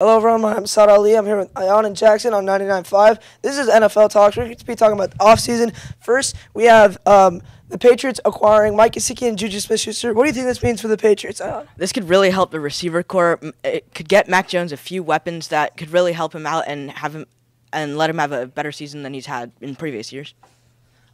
Hello, everyone. Is Saad Ali. I'm here with Ayan and Jackson on 99.5. This is NFL Talks. We're going to be talking about the offseason. First, we have um, the Patriots acquiring Mike Gesicki and Juju Smith-Schuster. What do you think this means for the Patriots, Ayan? This could really help the receiver corps. It could get Mac Jones a few weapons that could really help him out and have him and let him have a better season than he's had in previous years.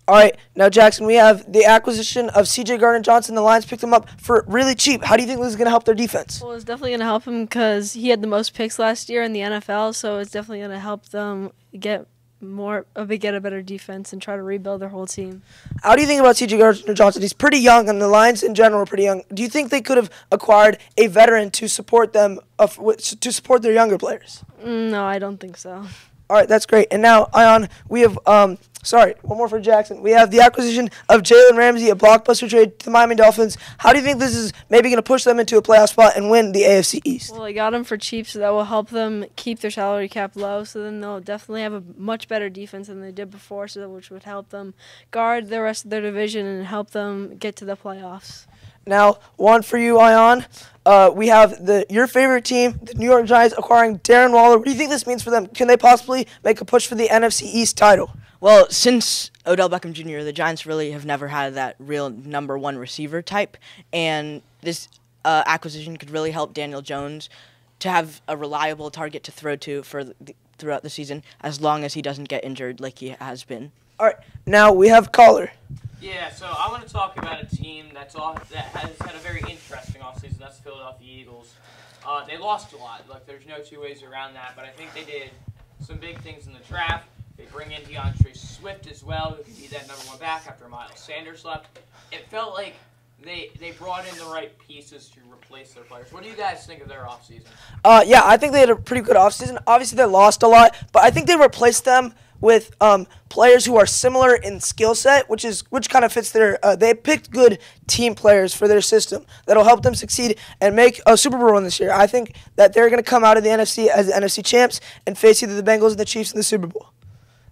All right, now Jackson, we have the acquisition of C.J. Gardner Johnson. The Lions picked him up for really cheap. How do you think this is going to help their defense? Well, it's definitely going to help him because he had the most picks last year in the NFL, so it's definitely going to help them get more, of a get a better defense and try to rebuild their whole team. How do you think about C.J. Gardner Johnson? He's pretty young, and the Lions in general are pretty young. Do you think they could have acquired a veteran to support them, uh, to support their younger players? Mm, no, I don't think so. All right, that's great. And now, Ayan, we have um, sorry, one more for Jackson. We have the acquisition of Jalen Ramsey, a blockbuster trade to the Miami Dolphins. How do you think this is maybe going to push them into a playoff spot and win the AFC East? Well, they got him for cheap, so that will help them keep their salary cap low. So then they'll definitely have a much better defense than they did before, so which would help them guard the rest of their division and help them get to the playoffs. Now, one for you, Ayan. Uh, we have the your favorite team, the New York Giants, acquiring Darren Waller. What do you think this means for them? Can they possibly make a push for the NFC East title? Well, since Odell Beckham Jr., the Giants really have never had that real number one receiver type, and this uh, acquisition could really help Daniel Jones to have a reliable target to throw to for the, throughout the season, as long as he doesn't get injured like he has been. All right, now we have caller. Yeah, so I want to talk about a team that's all, that has had a very interesting offseason. That's the Philadelphia Eagles. Uh, they lost a lot. Like, there's no two ways around that. But I think they did some big things in the draft. They bring in D'Andre Swift as well, who could be that number one back after Miles Sanders left. It felt like they they brought in the right pieces to replace their players. What do you guys think of their offseason? Uh, yeah, I think they had a pretty good offseason. Obviously, they lost a lot, but I think they replaced them with um, players who are similar in skill set, which is which kind of fits their. Uh, they picked good team players for their system that'll help them succeed and make a Super Bowl run this year. I think that they're going to come out of the NFC as the NFC champs and face either the Bengals or the Chiefs in the Super Bowl.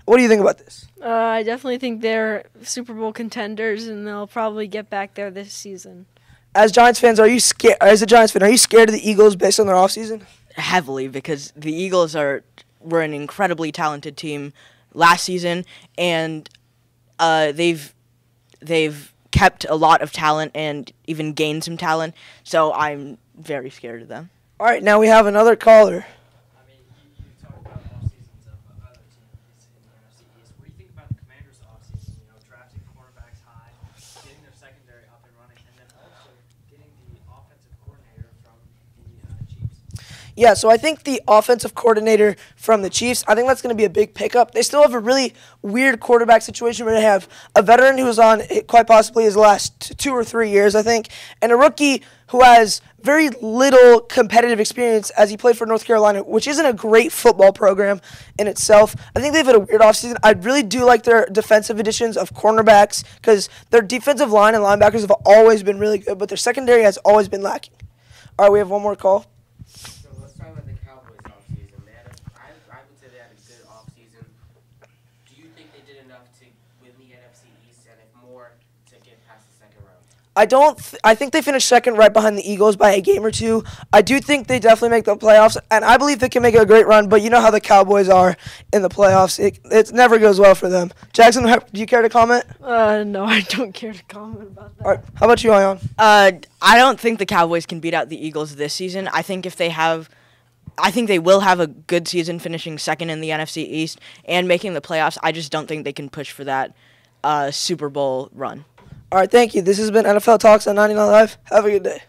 What do you think about this? Uh, I definitely think they're Super Bowl contenders, and they'll probably get back there this season. As Giants fans, are you scared? As a Giants fan, are you scared of the Eagles based on their offseason? Heavily, because the Eagles are were an incredibly talented team last season, and uh, they've they've kept a lot of talent and even gained some talent. So I'm very scared of them. All right, now we have another caller. Yeah, so I think the offensive coordinator from the Chiefs, I think that's going to be a big pickup. They still have a really weird quarterback situation where they have a veteran who was on quite possibly his last two or three years, I think, and a rookie who has very little competitive experience as he played for North Carolina, which isn't a great football program in itself. I think they've had a weird offseason. I really do like their defensive additions of cornerbacks because their defensive line and linebackers have always been really good, but their secondary has always been lacking. All right, we have one more call. I don't. Th- I think they finished second, right behind the Eagles by a game or two. I do think they definitely make the playoffs, and I believe they can make a great run. But you know how the Cowboys are in the playoffs; it, it never goes well for them. Jackson, do you care to comment? Uh, no, I don't care to comment about that. All right, how about you, Ayan? Uh, I don't think the Cowboys can beat out the Eagles this season. I think if they have. I think they will have a good season, finishing second in the NFC East and making the playoffs. I just don't think they can push for that uh, Super Bowl run. All right, thank you. This has been NFL Talks on 99 Live. Have a good day.